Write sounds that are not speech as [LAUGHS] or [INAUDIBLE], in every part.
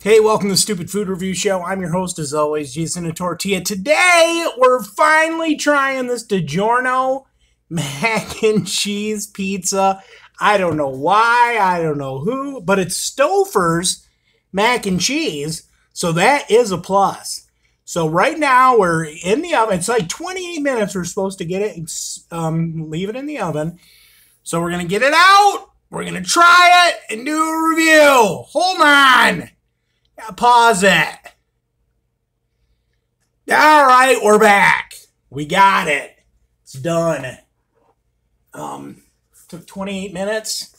Hey, welcome to the Stupid Food Review Show. I'm your host, as always, Jason a Tortilla. Today, we're finally trying this DiGiorno mac [LAUGHS] and cheese pizza. I don't know why, I don't know who, but it's Stouffer's mac and cheese, so that is a plus. So right now, we're in the oven. It's like 28 minutes we're supposed to get it, um, leave it in the oven. So we're going to get it out. We're going to try it and do a review. Hold on. Pause it. All right, we're back. We got it. It's done. Um, took 28 minutes.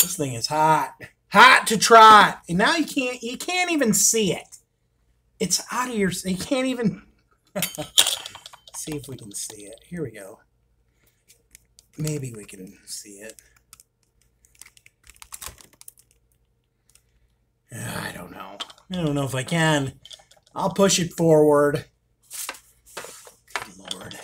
This thing is hot. Hot to try. And now you can't you can't even see it. It's out of your you can't even [LAUGHS] see if we can see it. Here we go. Maybe we can see it. I don't know. I don't know if I can. I'll push it forward. Good Lord.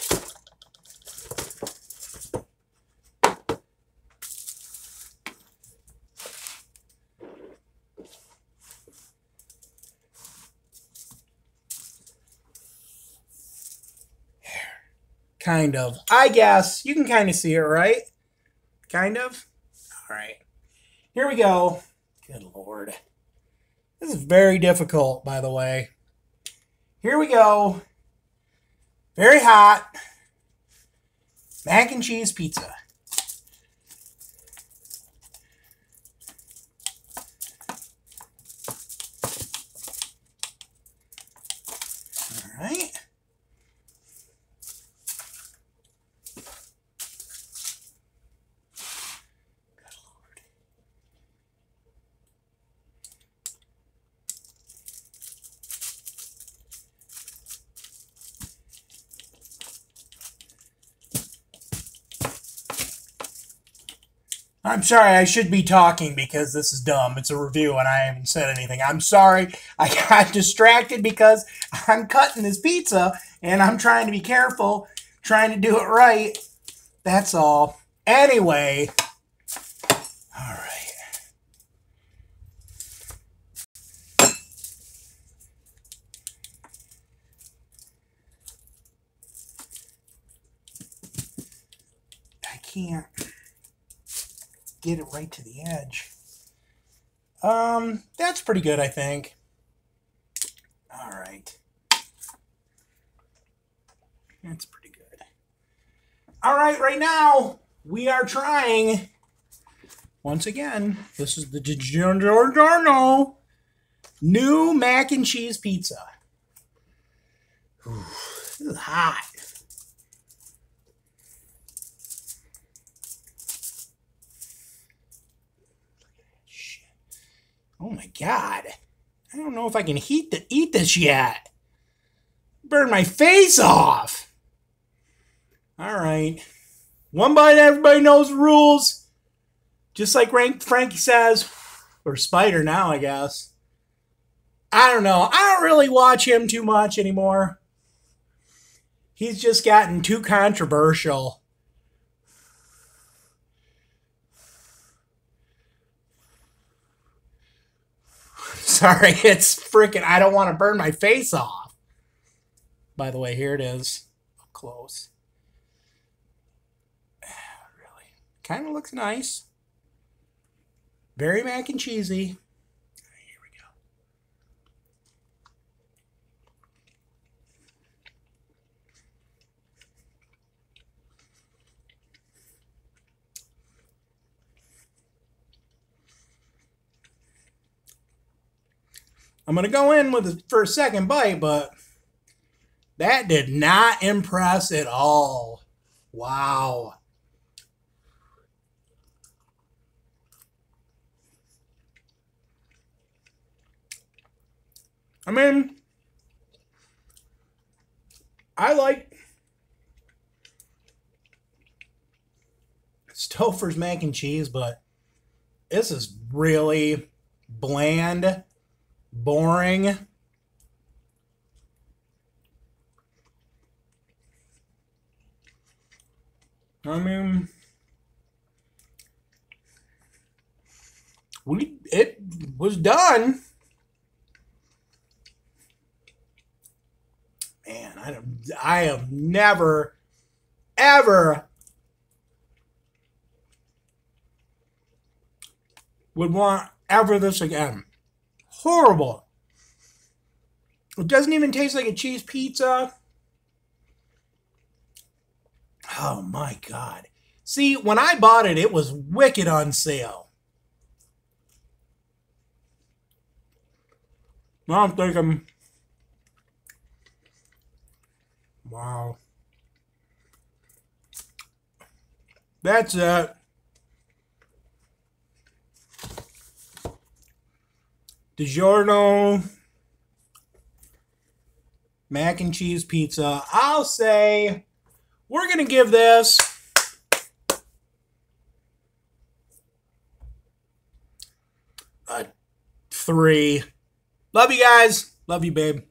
Kind of. I guess. You can kind of see it, right? Kind of? All right. Here we go. Good Lord. This is very difficult, by the way. Here we go. Very hot. Mac and cheese pizza. All right. Good Lord. I'm sorry, I should be talking because this is dumb. It's a review and I haven't said anything. I'm sorry. I got [LAUGHS] distracted because I'm cutting this pizza and I'm trying to be careful, trying to do it right. That's all. Anyway, all right. I can't get it right to the edge. Um, that's pretty good, I think. All right. That's pretty good. All right, right now we are trying. Once again, this is the DiGiorno new mac and cheese pizza. Ooh, this is hot. Oh my god. I don't know if I can heat the, eat this yet. Burn my face off. All right. One bite, everybody knows the rules. Just like Frank, Frankie says, or Spider now, I guess. I don't know. I don't really watch him too much anymore. He's just gotten too controversial. Sorry, [LAUGHS] it's freaking. I don't want to burn my face off. By the way, here it is. Close. [SIGHS] Really. Kind of looks nice. Very mac and cheesy. I'm gonna go in with it for a second bite, but that did not impress at all. Wow. I mean, I like Stouffer's mac and cheese, but this is really bland, boring. I mean, we it was done. Man, I I have never, ever would want ever this again. Horrible. It doesn't even taste like a cheese pizza. Oh my god. See, when I bought it, it was wicked on sale. Now I'm thinking, wow. That's it. DiGiorno mac and cheese pizza. I'll say we're going to give this a three. Love you guys. Love you, babe.